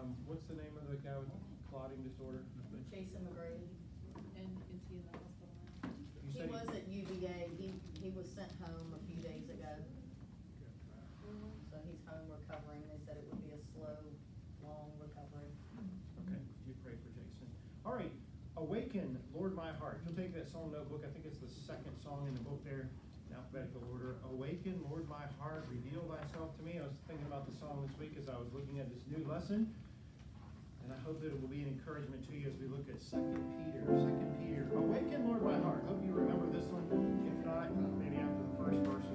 um, what's the name of the guy with clotting disorder? Jason McGrady. And is he in the hospital now? You He said was at UVA, he, he was sent home a few days ago, so he's home recovering. They said it would be a slow, long recovery. Okay, could you pray for Jason? All right, Awaken, Lord My Heart. If you'll take that song notebook, I think it's the second song in the book there, in alphabetical order. Awaken, Lord My Heart, reveal thyself to me. I was thinking about the song this week as I was looking at this new lesson. And I hope that it will be an encouragement to you as we look at Second Peter. Second Peter. Awaken, Lord My Heart. Hope you remember this one. If not, uh, maybe after the first verse,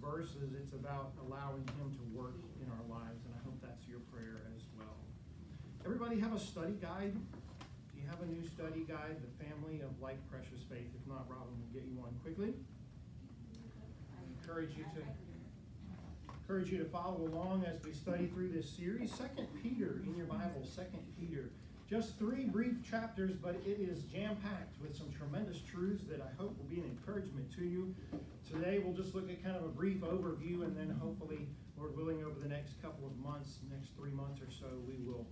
verses. It's about allowing Him to work in our lives, and I hope that's your prayer as well. Everybody have a study guide? Do you have a new study guide, The Family of Like Precious Faith? If not, Robin will get you one quickly. I encourage you to encourage you to follow along as we study through this series. Second Peter in your Bible, Second Peter. Just three brief chapters, but it is jam-packed with some tremendous truths that I hope will be an encouragement to you. Today we'll just look at kind of a brief overview and then hopefully, Lord willing, over the next couple of months, next three months or so, we will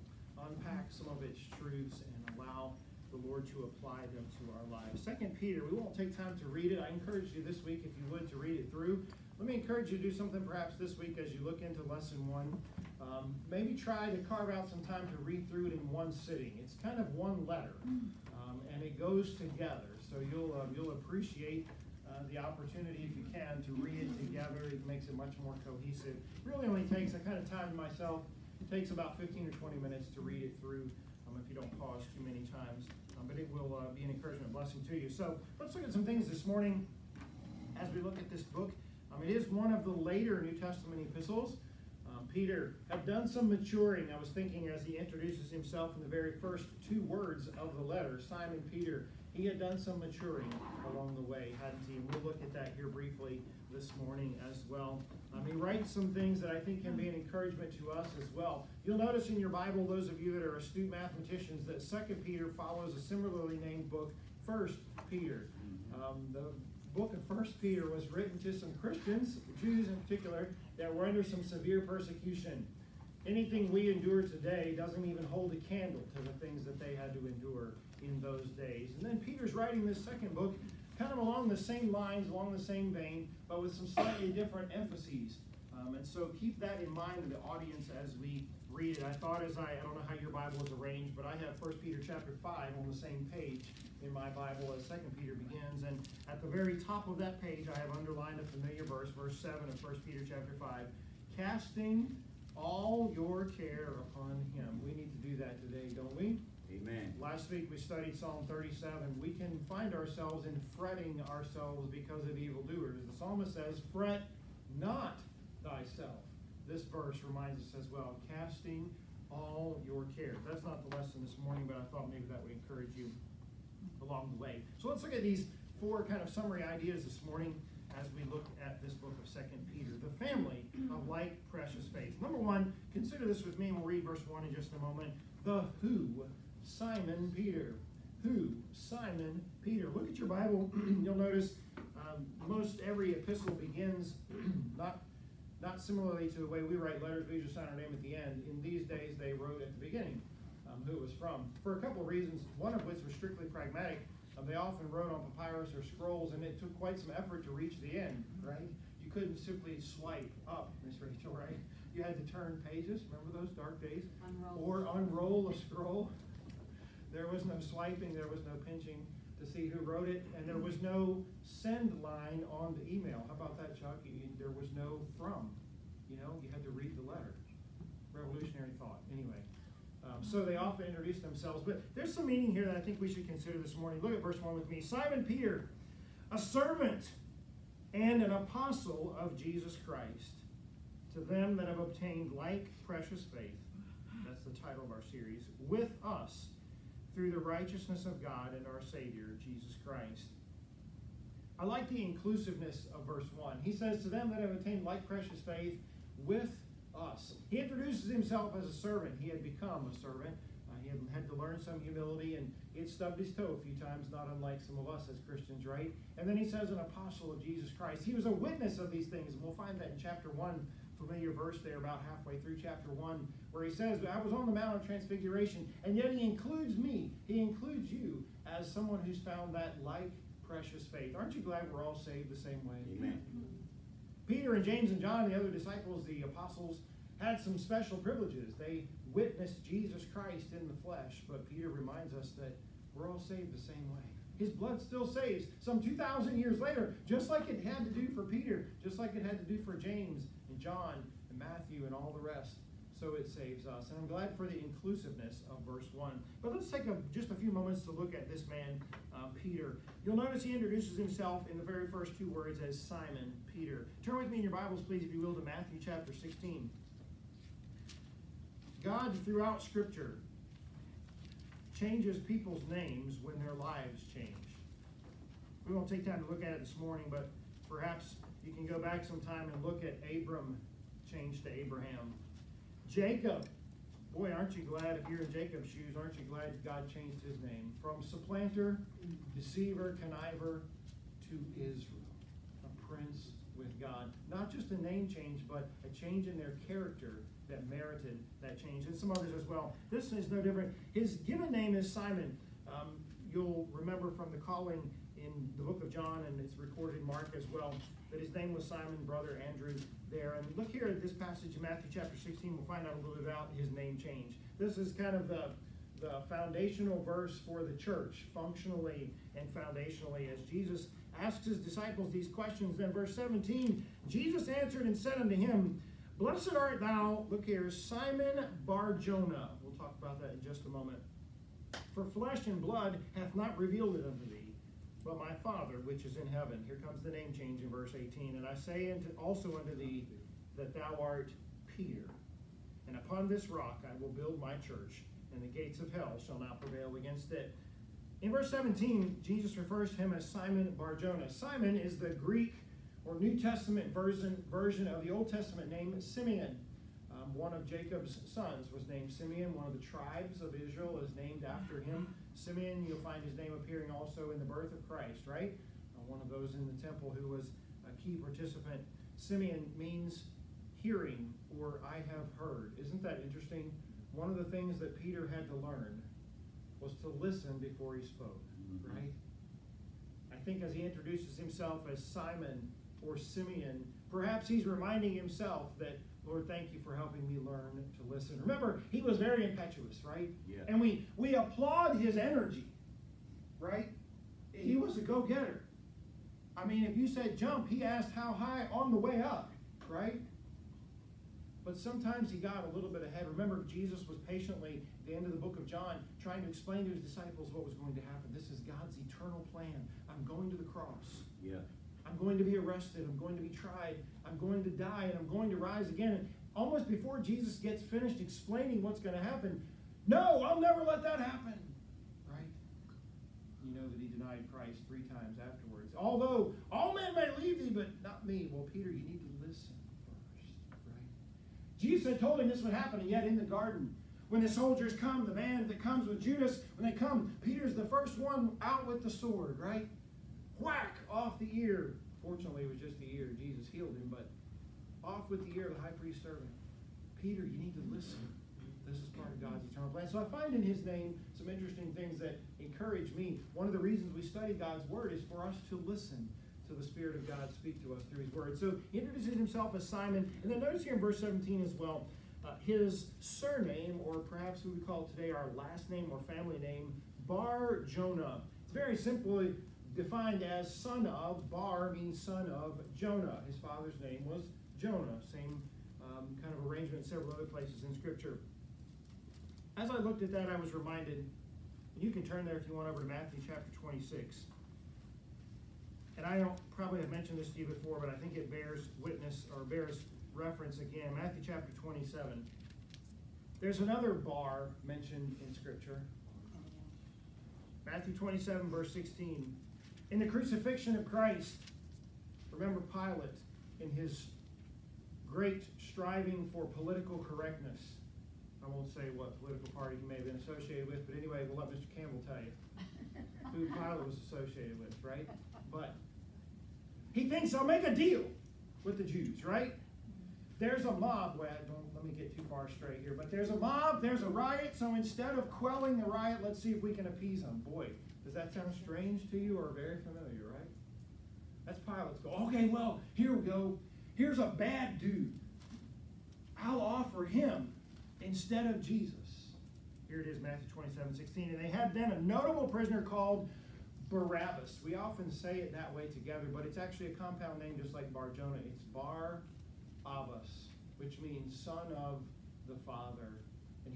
unpack some of its truths and allow the Lord to apply them to our lives. Second Peter, we won't take time to read it. I encourage you this week, if you would, to read it through. Let me encourage you to do something perhaps this week as you look into lesson one. Um, maybe try to carve out some time to read through it in one sitting. It's kind of one letter, um, and it goes together. So you'll uh, you'll appreciate uh, the opportunity, if you can, to read it together. It makes it much more cohesive. Really only takes, I kind of timed myself, It takes about fifteen or twenty minutes to read it through, um, if you don't pause too many times. Um, but it will, uh, be an encouragement, blessing to you. So, let's look at some things this morning as we look at this book. Um, it is one of the later New Testament epistles. Um, Peter had done some maturing. I was thinking as he introduces himself in the very first two words of the letter, Simon Peter, he had done some maturing along the way, hadn't he? And we'll look at that here briefly this morning as well. Um, he writes some things that I think can be an encouragement to us as well. You'll notice in your Bible, those of you that are astute mathematicians, that Second Peter follows a similarly named book, First Peter. Um, the book of First Peter was written to some Christians, Jews in particular, that were under some severe persecution. Anything we endure today doesn't even hold a candle to the things that they had to endure in those days. And then Peter's writing this second book kind of along the same lines, along the same vein, but with some slightly different emphases. Um, and so keep that in mind in the audience as we read it. I thought as I, I don't know how your Bible is arranged, but I have First Peter chapter 5 on the same page in my Bible as Second Peter begins. And at the very top of that page, I have underlined a familiar verse, verse 7 of First Peter chapter 5. Casting all your care upon him. We need to do that today, don't we? Amen. Last week we studied Psalm 37. We can find ourselves in fretting ourselves because of evildoers. The psalmist says, Fret not thyself. This verse reminds us as well, casting all your cares. That's not the lesson this morning, but I thought maybe that would encourage you along the way. So let's look at these four kind of summary ideas this morning as we look at this book of Second Peter, the family of light, precious faith. Number one, consider this with me, and we'll read verse one in just a moment. The who, Simon Peter. Who, Simon Peter. Look at your Bible. You'll notice um, most every epistle begins not not similarly to the way we write letters. We just sign our name at the end. In these days, they wrote at the beginning um, who it was from for a couple of reasons. One of which was strictly pragmatic. Um, they often wrote on papyrus or scrolls, and it took quite some effort to reach the end. Right? You couldn't simply swipe up, Miss Rachel. Right? You had to turn pages. Remember those dark days? Unroll. Or unroll a scroll. There was no swiping. There was no pinching to see who wrote it, and there was no send line on the email. How about that, Chuck? There was no from. You know, you had to read the letter. Revolutionary thought. Anyway. Um, so they often introduce themselves, but there's some meaning here that I think we should consider this morning. Look at verse 1 with me. Simon Peter, a servant and an apostle of Jesus Christ, to them that have obtained like precious faith, that's the title of our series, with us through the righteousness of God and our Savior, Jesus Christ. I like the inclusiveness of verse 1. He says, To them that have attained like precious faith with us. He introduces himself as a servant. He had become a servant. Uh, he had had to learn some humility, and he had stubbed his toe a few times, not unlike some of us as Christians, right? And then he says, An apostle of Jesus Christ. He was a witness of these things, and we'll find that in chapter 1 familiar verse there about halfway through chapter 1 where he says, I was on the Mount of Transfiguration, and yet he includes me, he includes you as someone who's found that like precious faith. Aren't you glad we're all saved the same way? Amen. Peter and James and John, the other disciples, the apostles, had some special privileges. They witnessed Jesus Christ in the flesh, but Peter reminds us that we're all saved the same way. His blood still saves. Some 2,000 years later, just like it had to do for Peter, just like it had to do for James John and Matthew and all the rest, so it saves us. And I'm glad for the inclusiveness of verse 1. But let's take a, just a few moments to look at this man, uh, Peter. You'll notice he introduces himself in the very first two words as Simon Peter. Turn with me in your Bibles, please, if you will, to Matthew chapter 16. God, throughout Scripture, changes people's names when their lives change. We won't take time to look at it this morning, but perhaps you can go back sometime and look at Abram changed to Abraham. Jacob, boy, aren't you glad if you're in Jacob's shoes, aren't you glad God changed his name? From supplanter, deceiver, conniver to Israel, a prince with God. Not just a name change, but a change in their character that merited that change, and some others as well. This is no different. His given name is Simon. Um, you'll remember from the calling in the book of John, and it's recorded in Mark as well, that his name was Simon, brother Andrew there. And look here at this passage in Matthew chapter 16, we'll find out a little bit about his name change. This is kind of the, the foundational verse for the church, functionally and foundationally, as Jesus asks his disciples these questions. Then, verse 17 Jesus answered and said unto him, Blessed art thou, look here, Simon Barjona. We'll talk about that in just a moment. For flesh and blood hath not revealed it unto thee, but my Father which is in heaven. Here comes the name change in verse 18. And I say unto, also unto thee that thou art Peter. And upon this rock I will build my church, and the gates of hell shall not prevail against it. In verse 17, Jesus refers to him as Simon Barjona. Simon is the Greek or New Testament version, version of the Old Testament name Simeon. Um, one of Jacob's sons was named Simeon. One of the tribes of Israel is named after him. Simeon, you'll find his name appearing also in the birth of Christ, right? Uh, one of those in the temple who was a key participant. Simeon means hearing or I have heard. Isn't that interesting? One of the things that Peter had to learn was to listen before he spoke, Mhm. right? I think as he introduces himself as Simon or Simeon, perhaps he's reminding himself that, Lord, thank you for helping me learn to listen. Remember, he was very impetuous, right? Yeah. And we, we applaud his energy, right? He was a go getter. I mean, if you said jump, he asked how high on the way up, right? But sometimes he got a little bit ahead. Remember, Jesus was patiently, at the end of the book of John, trying to explain to his disciples what was going to happen. This is God's eternal plan. I'm going to the cross. Yeah. I'm going to be arrested. I'm going to be tried. I'm going to die, and I'm going to rise again. And almost before Jesus gets finished explaining what's going to happen, no, I'll never let that happen. Right? You know that he denied Christ three times afterwards. Although all men may leave thee, but not me. Well, Peter, you need to listen first. Right? Jesus had told him this would happen, and yet in the garden, when the soldiers come, the man that comes with Judas, when they come, Peter's the first one out with the sword, right? Whack off the ear. Fortunately, it was just the ear. Jesus healed him, but off with the ear of the high priest servant. Peter, you need to listen. This is part of God's eternal plan. So I find in his name some interesting things that encourage me. One of the reasons we study God's word is for us to listen to the Spirit of God speak to us through his word. So he introduces himself as Simon. And then notice here in verse 17 as well, uh, his surname, or perhaps we would call it today our last name or family name, Bar Jonah. It's very simply defined as son of. Bar means son of Jonah. His father's name was Jonah. Same um, kind of arrangement several other places in Scripture. As I looked at that, I was reminded, and you can turn there if you want over to Matthew chapter 26. And I don't probably have mentioned this to you before, but I think it bears witness or bears reference again. Matthew chapter 27. There's another bar mentioned in Scripture. Matthew 27, verse 16. In the crucifixion of Christ, remember Pilate in his great striving for political correctness. I won't say what political party he may have been associated with, but anyway, we'll let Mr. Campbell tell you who Pilate was associated with, right? But he thinks I'll make a deal with the Jews, right? There's a mob. Well, don't let me get too far straight here, but there's a mob. There's a riot. So instead of quelling the riot, let's see if we can appease them. Boy, does that sound strange to you or very familiar, right? That's Pilate's go. Okay, well, here we go. Here's a bad dude. I'll offer him instead of Jesus. Here it is, Matthew 27, 16. And they had then a notable prisoner called Barabbas. We often say it that way together, but it's actually a compound name just like Bar Jonah. It's Bar Abbas, which means son of the Father.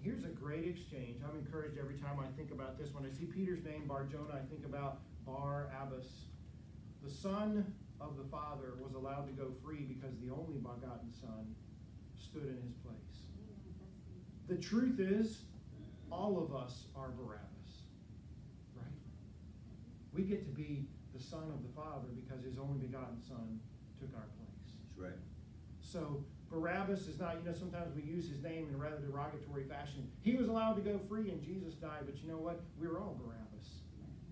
Here's a great exchange. I'm encouraged every time I think about this. When I see Peter's name, Bar Jonah, I think about Bar Abbas. The son of the Father was allowed to go free because the only begotten Son stood in his place. The truth is, all of us are Barabbas, right? We get to be the Son of the Father because his only begotten Son took our place. That's right. So Barabbas is not, you know, sometimes we use his name in a rather derogatory fashion. He was allowed to go free and Jesus died, but you know what? We're all Barabbas.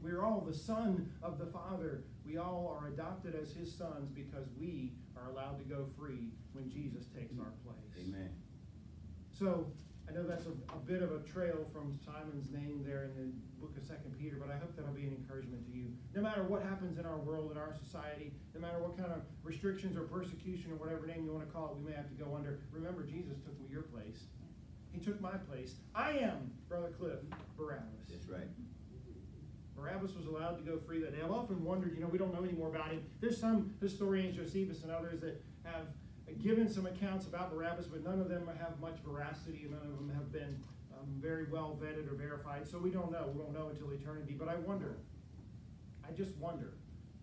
We're all the son of the Father. We all are adopted as his sons because we are allowed to go free when Jesus takes our place. Amen. So I know that's a, a bit of a trail from Simon's name there in the book of Second Peter, but I hope that'll be an encouragement to you. No matter what happens in our world, in our society, no matter what kind of restrictions or persecution or whatever name you want to call it, we may have to go under. Remember, Jesus took your place. He took my place. I am, Brother Cliff, Barabbas. That's right. Barabbas was allowed to go free that day. I've often wondered, you know, we don't know any more about him. There's some historians, Josephus and others, that have given some accounts about Barabbas, but none of them have much veracity, none of them have been um, very well vetted or verified. So we don't know. We won't know until eternity. But I wonder, I just wonder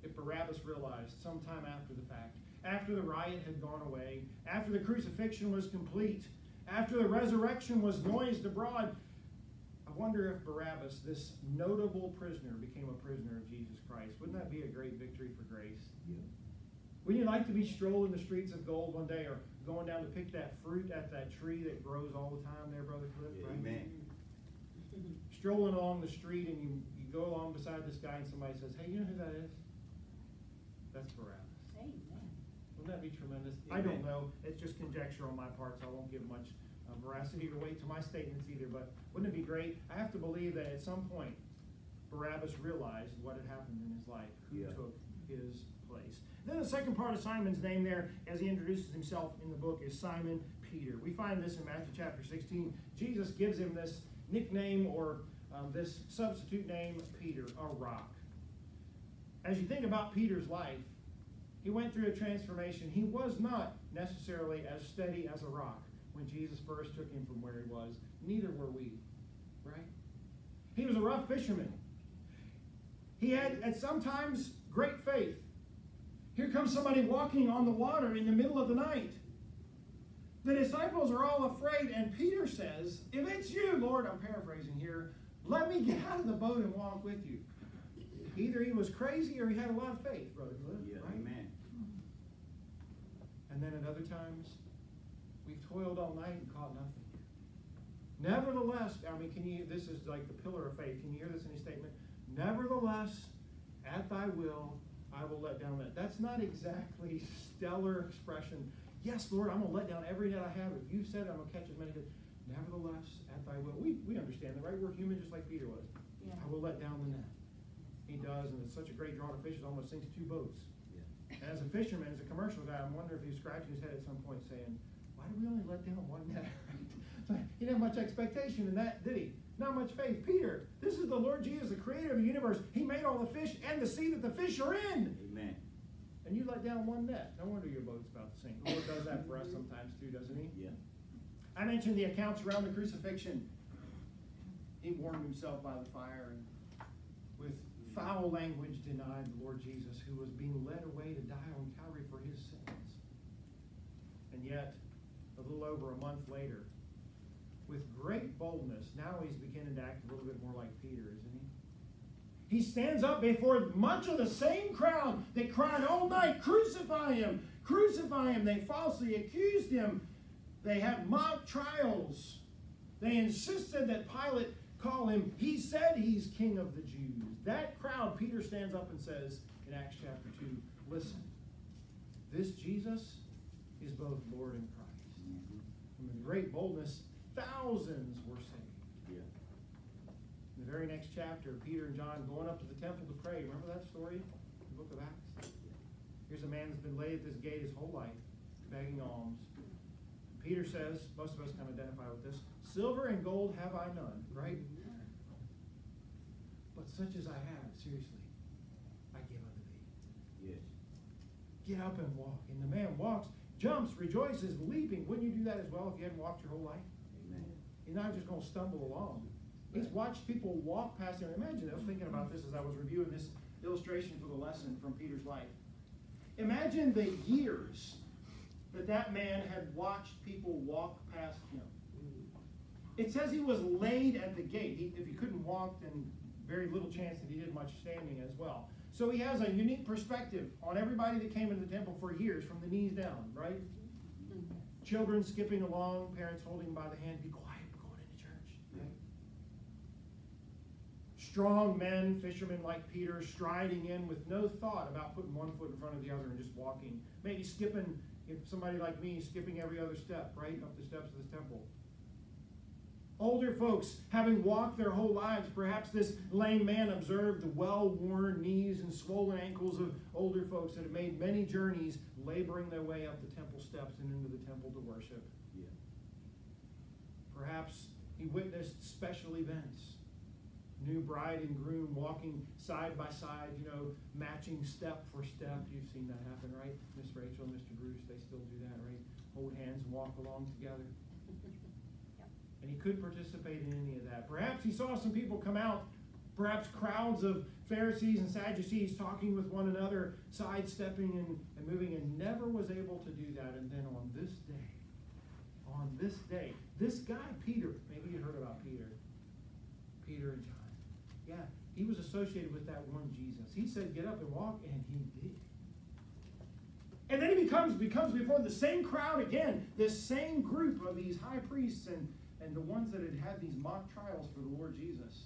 if Barabbas realized sometime after the fact, after the riot had gone away, after the crucifixion was complete, after the resurrection was noised abroad, I wonder if Barabbas, this notable prisoner, became a prisoner of Jesus Christ. Wouldn't that be a great victory for grace? Yeah. Wouldn't you like to be strolling the streets of gold one day or going down to pick that fruit at that tree that grows all the time there, Brother Cliff? right? Amen. Strolling along the street and you, you go along beside this guy and somebody says, Hey, you know who that is? That's Barabbas. Amen. Wouldn't that be tremendous? I don't know. It's just conjecture on my part, so I won't give much uh, veracity or weight to my statements either. But wouldn't it be great? I have to believe that at some point, Barabbas realized what had happened in his life, who Yeah. took his place. Then the second part of Simon's name there, as he introduces himself in the book, is Simon Peter. We find this in Matthew chapter 16. Jesus gives him this nickname or um, this substitute name, Peter, a rock. As you think about Peter's life, he went through a transformation. He was not necessarily as steady as a rock when Jesus first took him from where he was. Neither were we, right? He was a rough fisherman. He had, at sometimes, great faith. Here comes somebody walking on the water in the middle of the night. The disciples are all afraid, and Peter says, If it's you, Lord, I'm paraphrasing here, let me get out of the boat and walk with you. Either he was crazy or he had a lot of faith, Brother Cliff, Yeah, right? amen. And then at other times, we've toiled all night and caught nothing. Nevertheless, I mean, can you, this is like the pillar of faith. Can you hear this in his statement? Nevertheless, at thy will, I will let down that. That's not exactly stellar expression. Yes, Lord, I'm going to let down every net I have. If you said it, I'm going to catch as many. as-" Nevertheless, at thy will. We, we understand that, right? We're human just like Peter was. Yeah. I will let down the net. He does, and it's such a great draw to fish, it almost sinks two boats. Yeah. As a fisherman, as a commercial guy, I'm wondering if he was scratching his head at some point saying, why do we only let down one net? He didn't have much expectation in that, did he? Not much faith. Peter, this is the Lord Jesus, the creator of the universe. He made all the fish and the sea that the fish are in. Amen. And you let down one net. No wonder your boat's about to sink. The Lord does that for us sometimes too, doesn't he? Yeah. I mentioned the accounts around the crucifixion. He warmed himself by the fire and with foul language denied the Lord Jesus, who was being led away to die on Calvary for his sins. And yet, a little over a month later, with great boldness, now he's beginning to act a little bit more like Peter, isn't he? He stands up before much of the same crowd that cried oh all night, Crucify him! Crucify him! They falsely accused him. They had mock trials. They insisted that Pilate call him. He said he's king of the Jews. That crowd, Peter stands up and says in Acts chapter 2 Listen, this Jesus is both Lord and Christ. And with great boldness, thousands were saved. Yeah. In the very next chapter, Peter and John going up to the temple to pray. Remember that story? The book of Acts? Here's a man that's been laid at this gate his whole life, begging alms. Peter says, most of us can identify with this, silver and gold have I none, right? But such as I have, seriously, I give unto thee. Yes. Get up and walk. And the man walks, jumps, rejoices, leaping. Wouldn't you do that as well if you hadn't walked your whole life? He's not just going to stumble along. He's watched people walk past him. Imagine, I was thinking about this as I was reviewing this illustration for the lesson from Peter's life. Imagine the years that that man had watched people walk past him. It says he was laid at the gate. He, if he couldn't walk, then very little chance that he did much standing as well. So he has a unique perspective on everybody that came into the temple for years, from the knees down, right? Mm-hmm. Children skipping along, parents holding by the hand, be quiet, we're going into church. Right? Strong men, fishermen like Peter, striding in with no thought about putting one foot in front of the other and just walking. Maybe skipping, if somebody like me, skipping every other step, right, up the steps of this temple. Older folks, having walked their whole lives, perhaps this lame man observed the well worn knees and swollen ankles of older folks that have made many journeys laboring their way up the temple steps and into the temple to worship. Yeah. Perhaps he witnessed special events. New bride and groom walking side by side, you know, matching step for step. You've seen that happen, right? Miss Rachel and Mr. Bruce, they still do that, right? Hold hands and walk along together. And he couldn't participate in any of that. Perhaps he saw some people come out, perhaps crowds of Pharisees and Sadducees talking with one another, sidestepping and, and moving, and never was able to do that. And then on this day, on this day, this guy, Peter, maybe you heard about Peter, Peter and John. He was associated with that one Jesus. He said, Get up and walk, and he did. And then he becomes becomes before the same crowd again, this same group of these high priests and, and the ones that had had these mock trials for the Lord Jesus.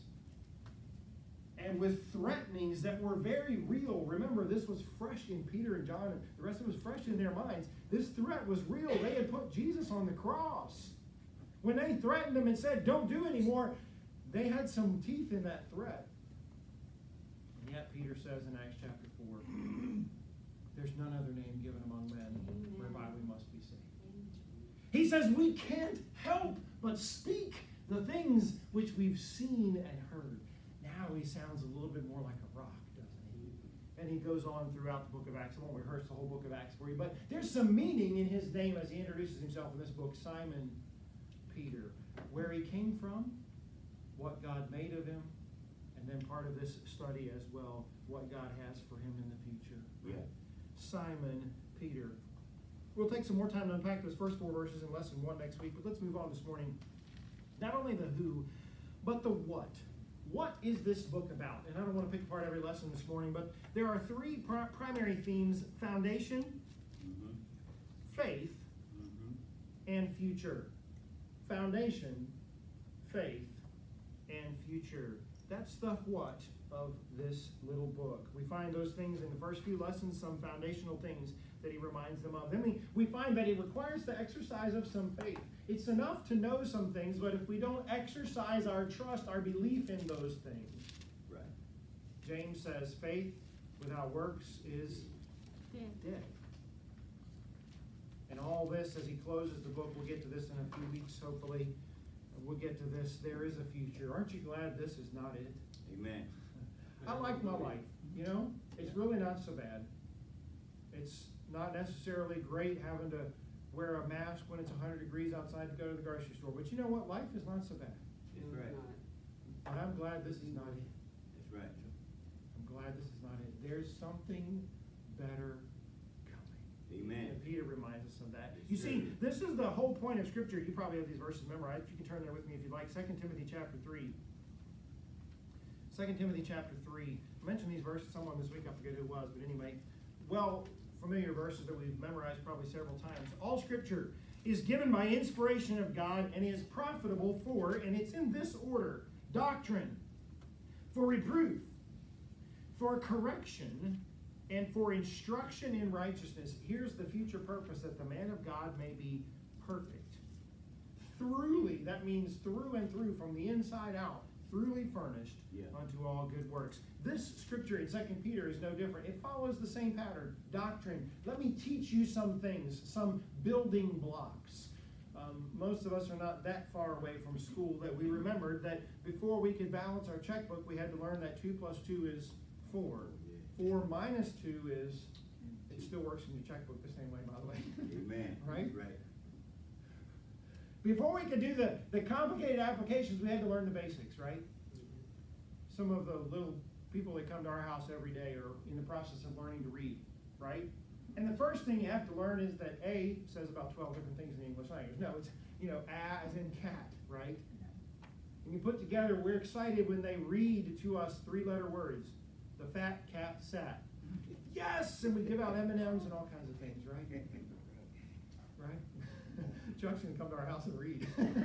And with threatenings that were very real. Remember, this was fresh in Peter and John, and the rest of it was fresh in their minds. This threat was real. They had put Jesus on the cross. When they threatened him and said, Don't do anymore, they had some teeth in that threat. Peter says in Acts chapter 4, there's none other name given among men whereby we must be saved. He says we can't help but speak the things which we've seen and heard. Now he sounds a little bit more like a rock, doesn't he? And he goes on throughout the book of Acts. I won't rehearse the whole book of Acts for you, but there's some meaning in his name as he introduces himself in this book, Simon Peter. Where he came from, what God made of him, and then part of this study as well, what God has for him in the future. Yeah. Simon Peter. We'll take some more time to unpack those first four verses in lesson one next week, but let's move on this morning. Not only the who, but the what. What is this book about? And I don't want to pick apart every lesson this morning, but there are three pri- primary themes foundation, Mm-hmm. faith, Mm-hmm. and future. Foundation, faith, and future. That's the what of this little book. We find those things in the first few lessons, some foundational things that he reminds them of. Then we, we find that it requires the exercise of some faith. It's enough to know some things, but if we don't exercise our trust, our belief in those things, Right. James says faith without works is dead. And all this, as he closes the book, we'll get to this in a few weeks, hopefully. We'll get to this. There is a future. Aren't you glad this is not it? Amen. I like my life, you know? It's really not so bad. It's not necessarily great having to wear a mask when it's 100 degrees outside to go to the grocery store. But you know what? Life is not so bad. That's right. And I'm glad this is not it. That's right. I'm glad this is not it. There's something better coming. Amen. And Peter reminds us of that. Yes, You see, this is the whole point of Scripture. You probably have these verses memorized. You can turn there with me if you'd like. 2 Timothy chapter 3. 2 Timothy chapter 3. I mentioned these verses someone this week. I forget who it was, but anyway, well, familiar verses that we've memorized probably several times. All Scripture is given by inspiration of God and is profitable for, and it's in this order doctrine, for reproof, for correction, and for instruction in righteousness. Here's the future purpose that the man of God may be perfect. Throughly, that means through and through, from the inside out, throughly furnished Yeah. unto all good works. This scripture in 2 Peter is no different. It follows the same pattern. Doctrine. Let me teach you some things, some building blocks. Um, most of us are not that far away from school that we remembered that before we could balance our checkbook, we had to learn that 2 plus 2 is 4. 4 minus 2 is, it still works in your checkbook the same way, by the way. Amen. Right? Right. Before we could do the, the complicated applications, we had to learn the basics, right? Some of the little people that come to our house every day are in the process of learning to read, right? And the first thing you have to learn is that A says about 12 different things in the English language. No, it's, you know, a as in cat, right? And you put together, we're excited when they read to us three letter words. The fat cat sat. Yes! And we give out M&Ms and all kinds of things, right? Right? Chuck's gonna come to our house and read.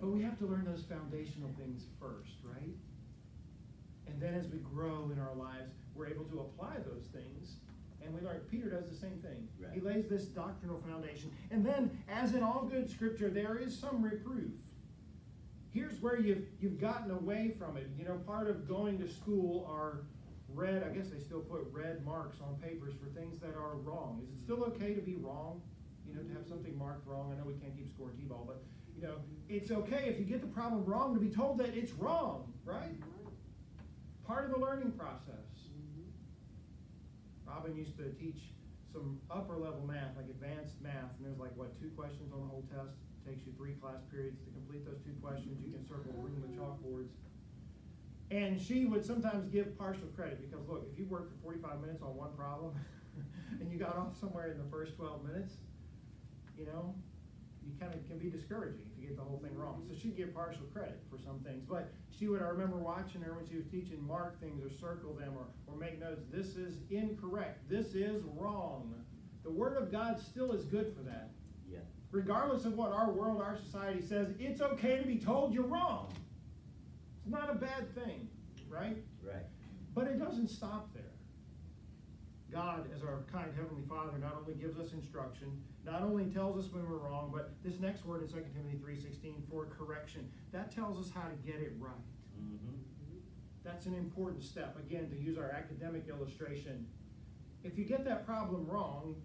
But we have to learn those foundational things first, right? And then as we grow in our lives, we're able to apply those things. And we learn, Peter does the same thing. He lays this doctrinal foundation. And then, as in all good scripture, there is some reproof. Here's where you've, you've gotten away from it. You know, part of going to school are red, I guess they still put red marks on papers for things that are wrong. Is it still okay to be wrong? You know, to have something marked wrong? I know we can't keep score T-ball, but You know, it's okay if you get the problem wrong to be told that it's wrong, right? Part of the learning process. Robin used to teach some upper level math, like advanced math, and there's like, what, two questions on the whole test? Takes you three class periods to complete those two questions. You can circle the room with chalkboards. And she would sometimes give partial credit because, look, if you worked for 45 minutes on one problem and you got off somewhere in the first 12 minutes, you know, you kind of can be discouraging if you get the whole thing wrong. So she'd give partial credit for some things. But she would, I remember watching her when she was teaching, mark things or circle them or, or make notes. This is incorrect. This is wrong. The Word of God still is good for that. Regardless of what our world, our society says, it's okay to be told you're wrong. It's not a bad thing, right? Right. But it doesn't stop there. God, as our kind Heavenly Father, not only gives us instruction, not only tells us when we're wrong, but this next word in 2 Timothy 3.16, for correction, that tells us how to get it right. Mm-hmm. That's an important step. Again, to use our academic illustration, if you get that problem wrong,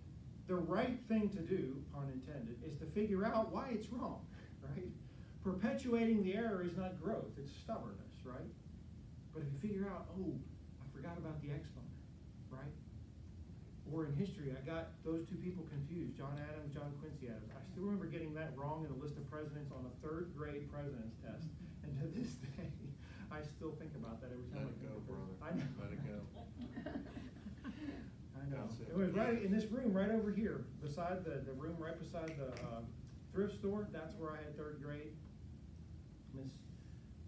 the right thing to do, pun intended, is to figure out why it's wrong, right? Perpetuating the error is not growth, it's stubbornness, right? But if you figure out, oh, I forgot about the exponent, right? Or in history, I got those two people confused, John Adams, John Quincy Adams. I still remember getting that wrong in the list of presidents on a third grade president's test. And to this day, I still think about that every time I Let it go, brother. I know. Let it go. That's it. Was right in this room, right over here, beside the, the room right beside the uh, thrift store. That's where I had third grade. Miss,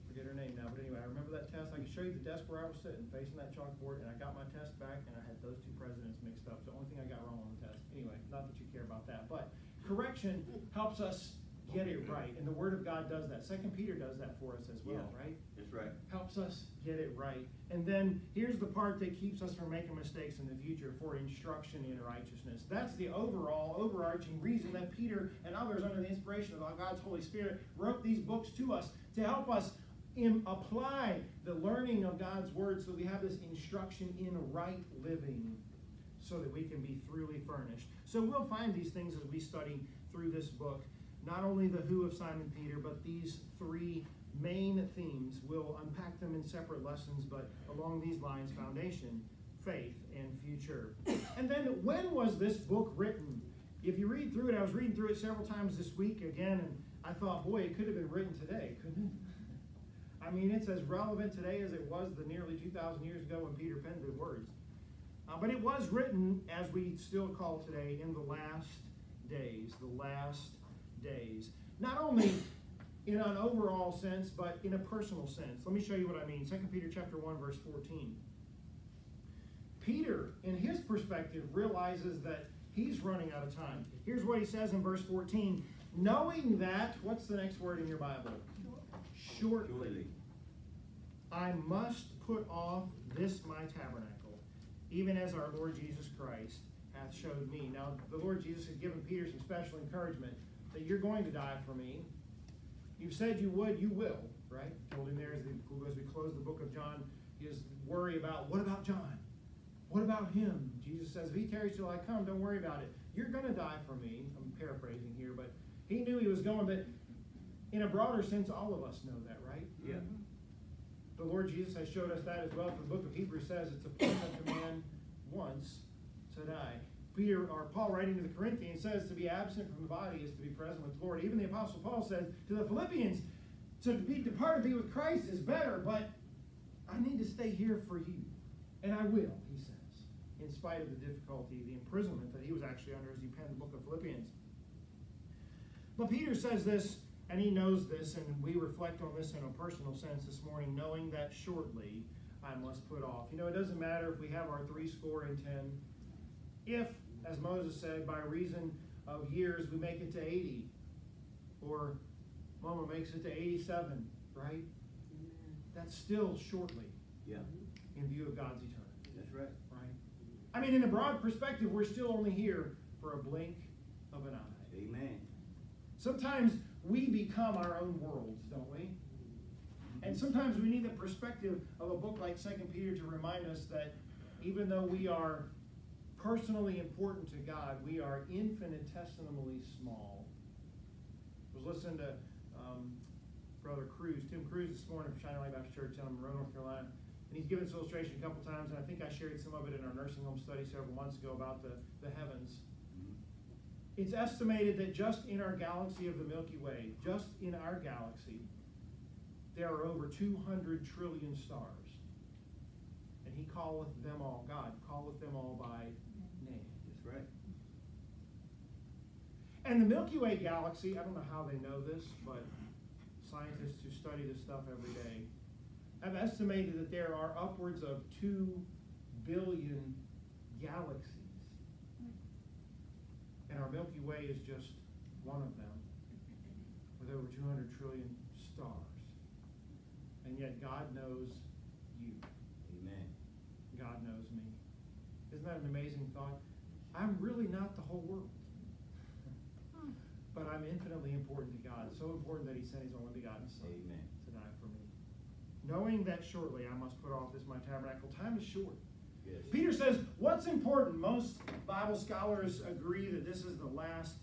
forget her name now, but anyway, I remember that test. I can show you the desk where I was sitting, facing that chalkboard, and I got my test back, and I had those two presidents mixed up. It's the only thing I got wrong on the test. Anyway, not that you care about that, but correction helps us get it right, and the Word of God does that. Second Peter does that for us as well, Yeah. right? That's right. helps us get it right. And then here's the part that keeps us from making mistakes in the future for instruction in righteousness. That's the overall, overarching reason that Peter and others, under the inspiration of God's Holy Spirit, wrote these books to us to help us in, apply the learning of God's Word so we have this instruction in right living so that we can be thoroughly furnished. So we'll find these things as we study through this book. Not only the who of Simon Peter, but these three main themes. We'll unpack them in separate lessons, but along these lines foundation, faith, and future. And then when was this book written? If you read through it, I was reading through it several times this week again, and I thought, boy, it could have been written today, couldn't it? I mean, it's as relevant today as it was the nearly 2,000 years ago when Peter penned the words. Uh, but it was written, as we still call today, in the last days. The last days. Not only in an overall sense, but in a personal sense. Let me show you what I mean. 2 Peter chapter 1, verse 14. Peter, in his perspective, realizes that he's running out of time. Here's what he says in verse 14. Knowing that, what's the next word in your Bible? Shortly. I must put off this my tabernacle, even as our Lord Jesus Christ hath showed me. Now, the Lord Jesus had given Peter some special encouragement that you're going to die for me. You've said you would, you will, right? Told him there as, the, as we close the book of John, his worry about what about John? What about him? Jesus says, if he tarries till I come, don't worry about it. You're going to die for me. I'm paraphrasing here, but he knew he was going, but in a broader sense, all of us know that, right? Yeah. Mm-hmm. The Lord Jesus has showed us that as well. For the book of Hebrews says it's appointed to man once to die. Peter or Paul writing to the Corinthians says to be absent from the body is to be present with the Lord. Even the Apostle Paul says to the Philippians, to be departed be with Christ is better, but I need to stay here for you. And I will, he says, in spite of the difficulty, the imprisonment that he was actually under as he penned the book of Philippians. But Peter says this, and he knows this, and we reflect on this in a personal sense this morning, knowing that shortly I must put off. You know, it doesn't matter if we have our three score and ten. If, as Moses said, by reason of years we make it to 80, or Mama makes it to 87, right? That's still shortly Yeah. in view of God's eternity, That's right. right? I mean, in a broad perspective, we're still only here for a blink of an eye. Amen. Sometimes we become our own worlds, don't we? And mm-hmm. sometimes we need the perspective of a book like Second Peter to remind us that even though we are personally important to God, we are infinitesimally small. I was listening to um, Brother Cruz, Tim Cruz this morning from Shining Light Baptist Church down in Monroe, North Carolina. And he's given this illustration a couple times, and I think I shared some of it in our nursing home study several months ago about the, the heavens. Mhm. It's estimated that just in our galaxy of the Milky Way, just in our galaxy, there are over 200 trillion stars. And he calleth them all, God calleth them all by name. That's right. And the Milky Way galaxy, I don't know how they know this, but scientists who study this stuff every day have estimated that there are upwards of 2 billion galaxies. And our Milky Way is just one of them, with over 200 trillion stars. And yet God knows you. Amen. God knows me. Isn't that an amazing thought? I'm really not the whole world. But I'm infinitely important to God, so important that He sent His only begotten Son Amen. to die for me. Knowing that shortly I must put off this my tabernacle, time is short. Yes. Peter says, What's important? Most Bible scholars agree that this is the last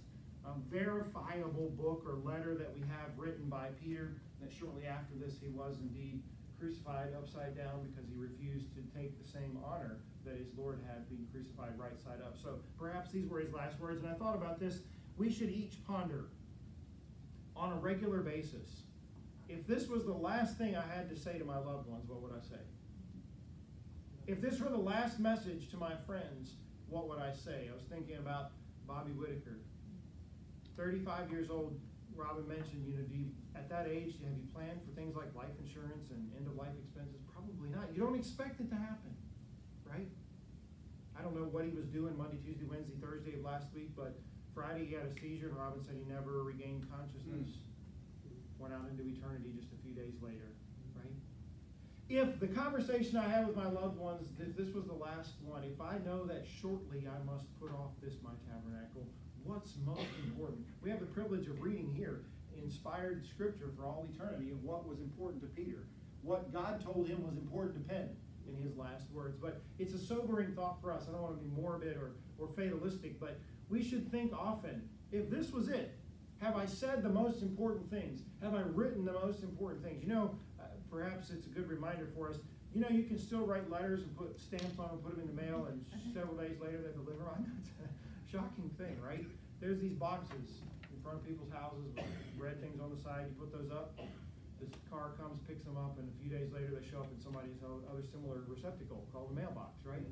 um, verifiable book or letter that we have written by Peter, that shortly after this he was indeed crucified upside down because he refused to take the same honor that his Lord had being crucified right side up. So perhaps these were his last words. And I thought about this. We should each ponder on a regular basis if this was the last thing I had to say to my loved ones, what would I say? If this were the last message to my friends, what would I say? I was thinking about Bobby Whitaker. 35 years old, Robin mentioned, you know, do you, at that age, have you planned for things like life insurance and end of life expenses? Probably not. You don't expect it to happen, right? I don't know what he was doing Monday, Tuesday, Wednesday, Thursday of last week, but Friday he had a seizure, and Robin said he never regained consciousness. Hmm. Went out into eternity just a few days later, right? If the conversation I had with my loved ones, if this was the last one, if I know that shortly I must put off this my tabernacle, what's most important? We have the privilege of reading here inspired scripture for all eternity of what was important to Peter. What God told him was important to pen in his last words. But it's a sobering thought for us. I don't want to be morbid or, or fatalistic, but we should think often if this was it, have I said the most important things? Have I written the most important things? You know, uh, perhaps it's a good reminder for us. You know, you can still write letters and put stamps on them, put them in the mail, and several days later they deliver. I know it's a shocking thing, right? There's these boxes in front of people's houses with red things on the side. You put those up. This car comes, picks them up, and a few days later they show up in somebody's other similar receptacle called a mailbox, right?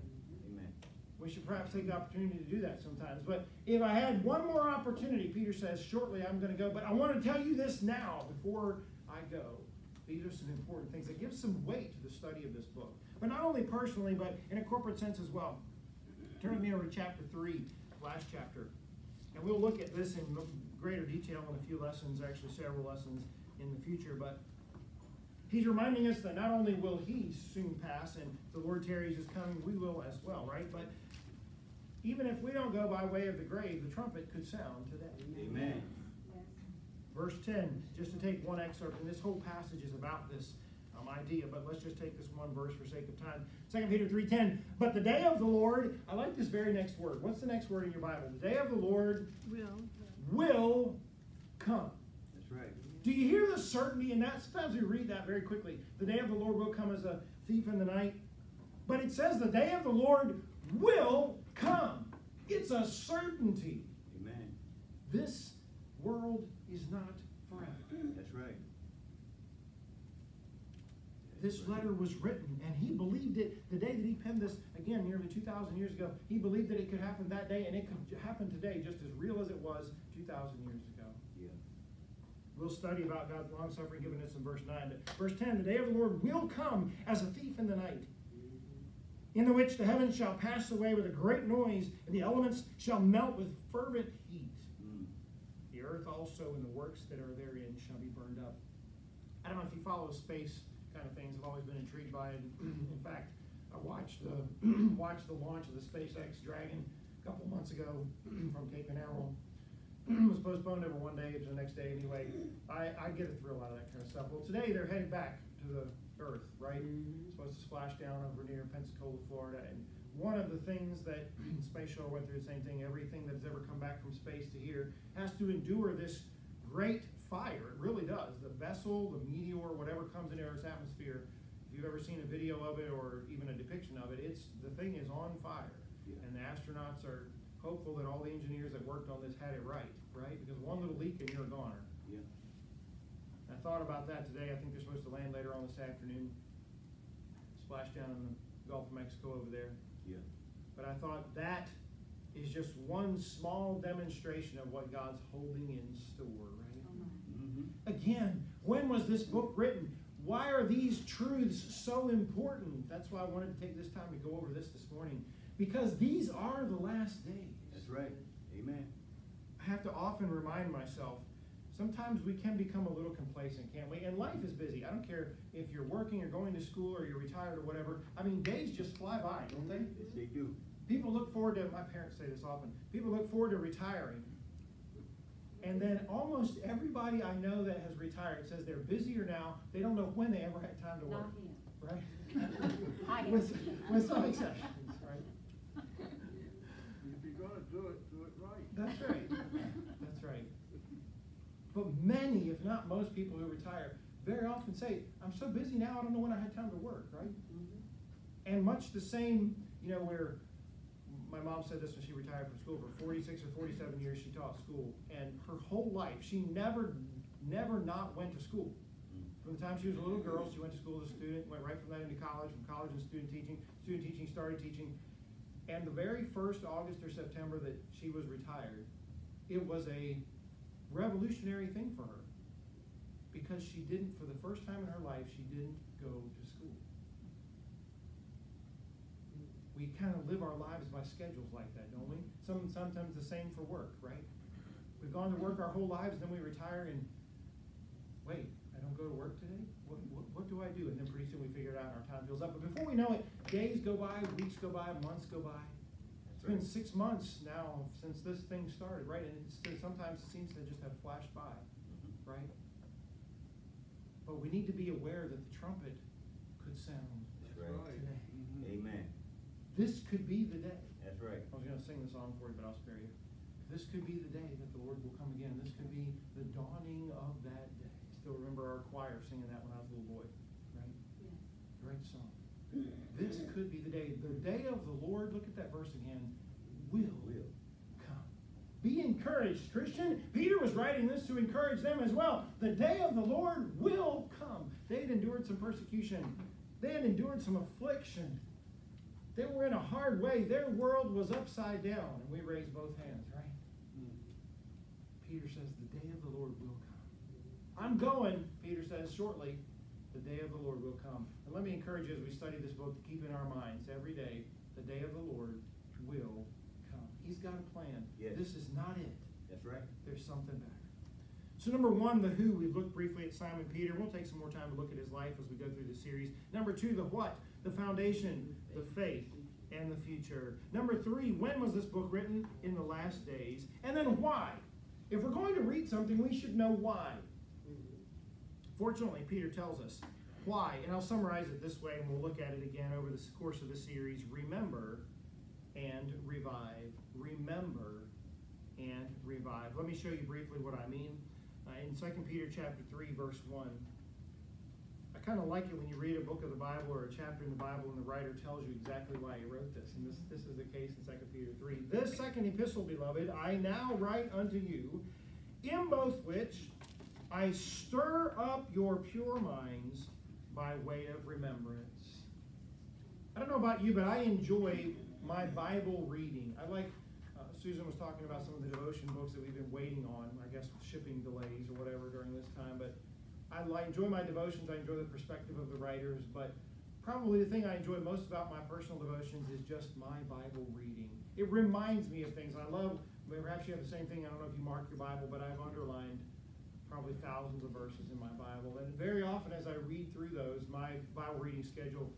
We should perhaps take the opportunity to do that sometimes. But if I had one more opportunity, Peter says, shortly I'm going to go. But I want to tell you this now before I go. These are some important things that give some weight to the study of this book. But not only personally, but in a corporate sense as well. Turn with me over to chapter 3, last chapter. And we'll look at this in greater detail in a few lessons, actually several lessons in the future. But he's reminding us that not only will he soon pass and the Lord tarries is coming, we will as well, right? But even if we don't go by way of the grave, the trumpet could sound today. Amen. Verse 10, just to take one excerpt, and this whole passage is about this um, idea, but let's just take this one verse for sake of time. 2 Peter 3.10, but the day of the Lord, I like this very next word. What's the next word in your Bible? The day of the Lord Will. will come. That's right. Do you hear the certainty in that? Sometimes we read that very quickly. The day of the Lord will come as a thief in the night. But it says the day of the Lord will come. It's a certainty. Amen. This world is not forever. That's right. This letter was written, and he believed it the day that he penned this, again, nearly 2,000 years ago. He believed that it could happen that day, and it could happen today just as real as it was 2,000 years ago. Yeah. We'll study about God's long suffering given us in verse 9. But verse 10 the day of the Lord will come as a thief in the night, in the which the heavens shall pass away with a great noise, and the elements shall melt with fervent heat. Mm. The earth also and the works that are therein shall be burned up. I don't know if you follow space kind of things. I've always been intrigued by it. In fact, I watched the watched the launch of the SpaceX Dragon a couple months ago from Cape Canaveral. it was postponed over one day to the next day anyway. I, I get a thrill out of that kind of stuff. Well, today they're headed back to the Earth, right? Supposed to splash down over near Pensacola, Florida. And one of the things that Space Shuttle went through the same thing. Everything that's ever come back from space to here has to endure this great fire. It really does. The vessel, the meteor, whatever comes into Earth's atmosphere, if you've ever seen a video of it or even a depiction of it, it's the thing is on fire. Yeah. And the astronauts are hopeful that all the engineers that worked on this had it right, right? Because one little leak and you're a goner. Thought about that today. I think they're supposed to land later on this afternoon. Splash down in the Gulf of Mexico over there. Yeah. But I thought that is just one small demonstration of what God's holding in store, right? Mm-hmm. Again, when was this book written? Why are these truths so important? That's why I wanted to take this time to go over this this morning. Because these are the last days. That's right. Amen. I have to often remind myself sometimes we can become a little complacent, can't we? And life is busy. I don't care if you're working or going to school or you're retired or whatever. I mean, days just fly by, don't they? Yes, they do. People look forward to, my parents say this often, people look forward to retiring. And then almost everybody I know that has retired says they're busier now. They don't know when they ever had time to work. Him. Right? I am. with, with some exceptions, right? If you're gonna do it, do it right. That's right. But many, if not most people who retire, very often say, I'm so busy now, I don't know when I had time to work, right? Mm-hmm. And much the same, you know, where my mom said this when she retired from school for 46 or 47 years, she taught school. And her whole life, she never, never not went to school. Mm. From the time she was a little girl, she went to school as a student, went right from that into college, from college into student teaching. Student teaching started teaching. And the very first August or September that she was retired, it was a revolutionary thing for her. Because she didn't, for the first time in her life, she didn't go to school. We kind of live our lives by schedules like that, don't we? Some, sometimes the same for work, right? We've gone to work our whole lives, then we retire and, wait, I don't go to work today? What, what, what do I do? And then pretty soon we figure it out and our time fills up. But before we know it, days go by, weeks go by, months go by. It's been six months now since this thing started, right? And it's, sometimes it seems to just have flashed by, Mhm. right? But we need to be aware that the trumpet could sound That's right. today. Mhm. Amen. This could be the day. That's right. I was gonna sing the song for you, but I'll spare you. This could be the day that the Lord will come again. This could be the dawning of that day. I Still remember our choir singing that when I was a little boy, right? Yes. Great song. This could be the day. The day of the Lord, look at that verse again, will Will. come. Be encouraged, Christian. Peter was writing this to encourage them as well. The day of the Lord will come. They had endured some persecution, they had endured some affliction. They were in a hard way. Their world was upside down. And we raised both hands, right? Peter says, The day of the Lord will come. I'm going, Peter says shortly, the day of the Lord will come. And let me encourage you as we study this book to keep in our minds every day, the day of the Lord will come. He's got a plan. Yes. This is not it. That's right. There's something better. So number one, the who. We've looked briefly at Simon Peter. We'll take some more time to look at his life as we go through the series. Number two, the what? The foundation, the faith, and the future. Number three, when was this book written? In the last days. And then why? If we're going to read something, we should know why. Mm-hmm. Fortunately, Peter tells us why. And I'll summarize it this way, and we'll look at it again over the course of the series. Remember and revive. Remember and revive. Let me show you briefly what I mean. Uh, in 2 Peter chapter 3, verse 1, I kind of like it when you read a book of the Bible or a chapter in the Bible and the writer tells you exactly why he wrote this. And this, this is the case in 2 Peter 3. This second epistle, beloved, I now write unto you, in both which I stir up your pure minds by way of remembrance. I don't know about you, but I enjoy my Bible reading. I like, uh, Susan was talking about some of the devotion books that we've been waiting on, I guess with shipping delays or whatever during this time, but I like, enjoy my devotions, I enjoy the perspective of the writers, but probably the thing I enjoy most about my personal devotions is just my Bible reading. It reminds me of things. I love, perhaps you have the same thing, I don't know if you mark your Bible, but I've underlined probably thousands of verses in my Bible. And very often as I read through those, my Bible reading schedule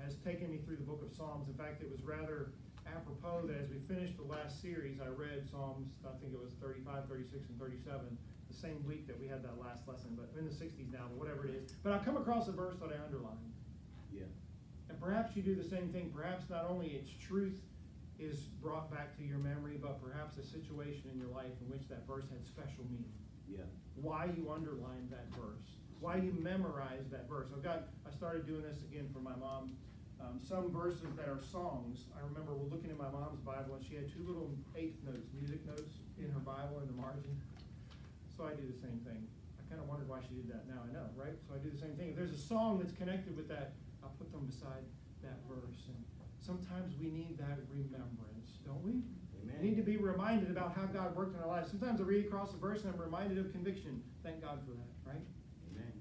has taken me through the book of Psalms. In fact, it was rather apropos that as we finished the last series, I read Psalms, I think it was 35, 36, and 37, the same week that we had that last lesson, but in the 60s now, but whatever it is. But I'll come across a verse that I underlined. Yeah. And perhaps you do the same thing. Perhaps not only its truth is brought back to your memory, but perhaps a situation in your life in which that verse had special meaning. Yeah. why you underlined that verse, why you memorized that verse. I've got, I started doing this again for my mom. Um, some verses that are songs, I remember we're looking in my mom's Bible and she had two little eighth notes, music notes in her Bible in the margin. So I do the same thing. I kind of wondered why she did that. Now I know, right? So I do the same thing. If there's a song that's connected with that, I'll put them beside that verse. And sometimes we need that remembrance, don't we? We need to be reminded about how God worked in our lives. Sometimes I read across a verse and I'm reminded of conviction. Thank God for that, right? Amen.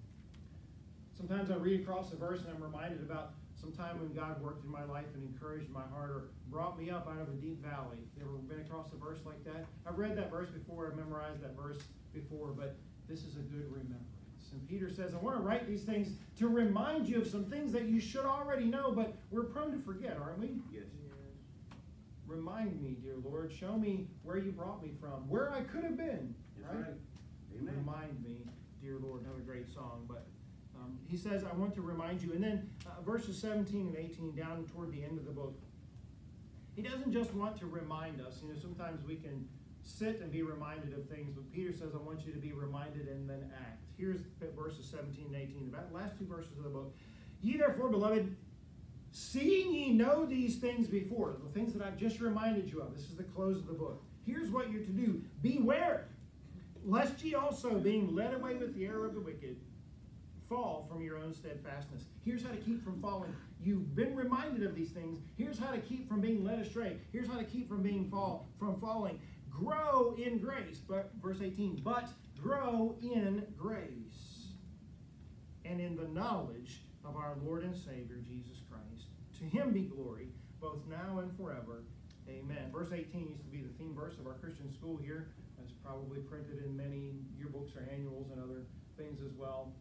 Sometimes I read across a verse and I'm reminded about some time when God worked in my life and encouraged my heart or brought me up out of a deep valley. You ever been across a verse like that? I've read that verse before, I've memorized that verse before, but this is a good remembrance. And Peter says, I want to write these things to remind you of some things that you should already know, but we're prone to forget, aren't we? Yes. Remind me, dear Lord, show me where you brought me from, where I could have been, That's right? right. Amen. Remind me, dear Lord, another great song, but um, he says, I want to remind you. And then uh, verses 17 and 18 down toward the end of the book. He doesn't just want to remind us. You know, sometimes we can sit and be reminded of things, but Peter says, I want you to be reminded and then act. Here's verses 17 and 18, the last two verses of the book. Ye therefore, beloved, seeing ye know these things before, the things that I've just reminded you of, this is the close of the book. Here's what you're to do beware, lest ye also, being led away with the error of the wicked, fall from your own steadfastness. Here's how to keep from falling. You've been reminded of these things. Here's how to keep from being led astray. Here's how to keep from being fall from falling. Grow in grace. But verse 18, but grow in grace and in the knowledge of our Lord and Savior Jesus. To him be glory, both now and forever. Amen. Verse 18 used to be the theme verse of our Christian school here. It's probably printed in many yearbooks or annuals and other things as well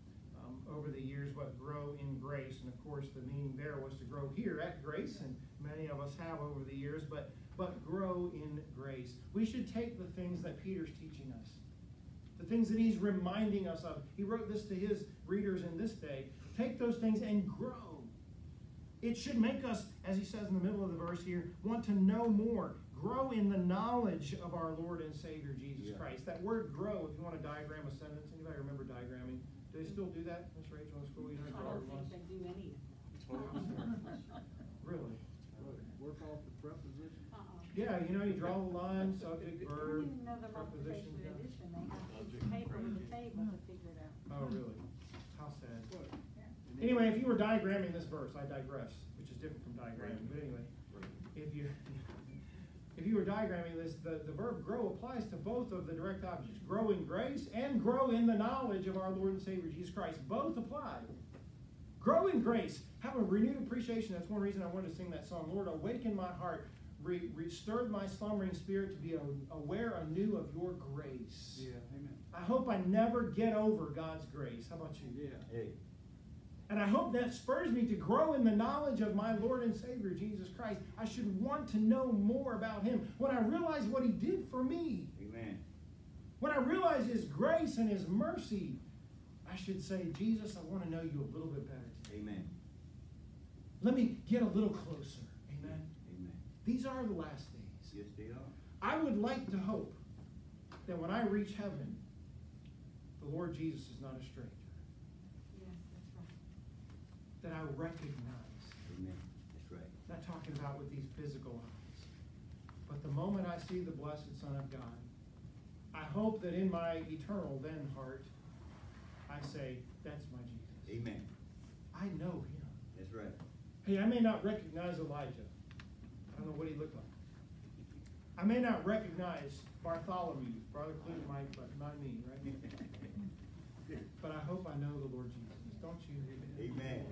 um, over the years, but grow in grace. And of course, the meaning there was to grow here at grace, and many of us have over the years, but, but grow in grace. We should take the things that Peter's teaching us, the things that he's reminding us of. He wrote this to his readers in this day. Take those things and grow. It should make us, as he says in the middle of the verse here, want to know more. Grow in the knowledge of our Lord and Savior Jesus Yeah. Christ. That word grow, if you want to diagram a sentence, anybody remember diagramming? Do they still do that, Miss Rachel, in school? You know, I don't think they do any. Really? Work off the preposition? Uh-uh. Yeah, you know, you draw the line, subject, verb, didn't the preposition. addition, they have a paper with a table to figure it out. Oh, really? How sad. What? Anyway, if you were diagramming this verse, I digress, which is different from diagramming, but anyway, if you, if you were diagramming this, the, the verb grow applies to both of the direct objects. Grow in grace and grow in the knowledge of our Lord and Savior Jesus Christ. Both apply. Grow in grace. Have a renewed appreciation. That's one reason I wanted to sing that song. Lord, awaken my heart. Re- restore my slumbering spirit to be a- aware anew of your grace. Yeah, amen. I hope I never get over God's grace. How about you? Yeah. Hey. And I hope that spurs me to grow in the knowledge of my Lord and Savior, Jesus Christ. I should want to know more about Him. When I realize what He did for me, Amen. when I realize His grace and His mercy, I should say, Jesus, I want to know you a little bit better. today. Amen. Let me get a little closer. Amen. Amen. These are the last days. Yes, they are. I would like to hope that when I reach heaven, the Lord Jesus is not a stranger, Yes, that's right. That I recognize Amen. That's right. Not talking about with these physical eyes. But the moment I see the blessed Son of God, I hope that in my eternal then heart, I say, that's my Jesus. Amen. I know him. That's right. Hey, I may not recognize Elijah. I don't know what he looked like. I may not recognize Bartholomew. Brother Clue might, but not me, right? But I hope I know the Lord Jesus. Don't you? Amen.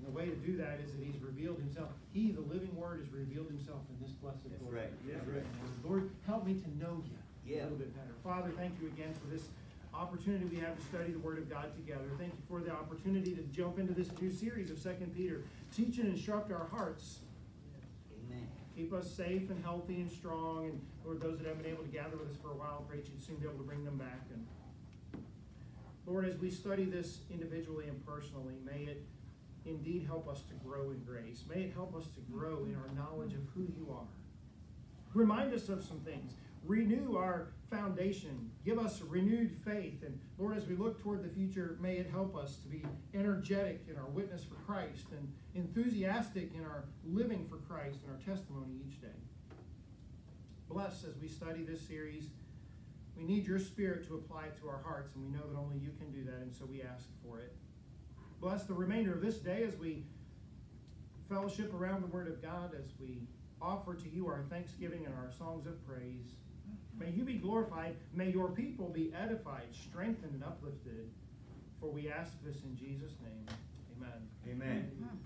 And the way to do that is that he's revealed himself. He, the living word, has revealed himself in this blessed That's book. right. That's right. Lord, help me to know you Yeah. a little bit better. Father, thank you again for this opportunity we have to study the Word of God together. Thank you for the opportunity to jump into this new series of Second Peter. Teach and instruct our hearts. Amen. Keep us safe and healthy and strong. And Lord, those that haven't been able to gather with us for a while, pray that you'd soon be able to bring them back. And Lord, as we study this individually and personally, may it indeed help us to grow in grace. May it help us to grow in our knowledge of who you are. Remind us of some things. renew our foundation. Give us renewed faith. And Lord, as we look toward the future, may it help us to be energetic in our witness for Christ and enthusiastic in our living for Christ and our testimony each day. Bless as we study this series. We need your spirit to apply it to our hearts, and we know that only you can do that, and so we ask for it. Bless the remainder of this day as we fellowship around the Word of God, as we offer to you our thanksgiving and our songs of praise. May you be glorified. May your people be edified, strengthened, and uplifted. For we ask this in Jesus' name. Amen. Amen. Hmm.